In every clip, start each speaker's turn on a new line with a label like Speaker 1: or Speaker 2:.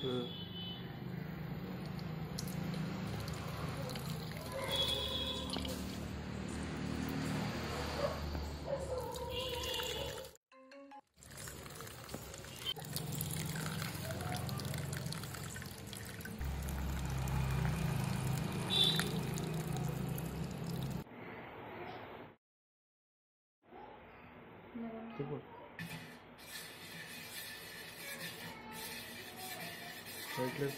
Speaker 1: คือ
Speaker 2: ทุ please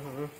Speaker 2: Mm-hmm.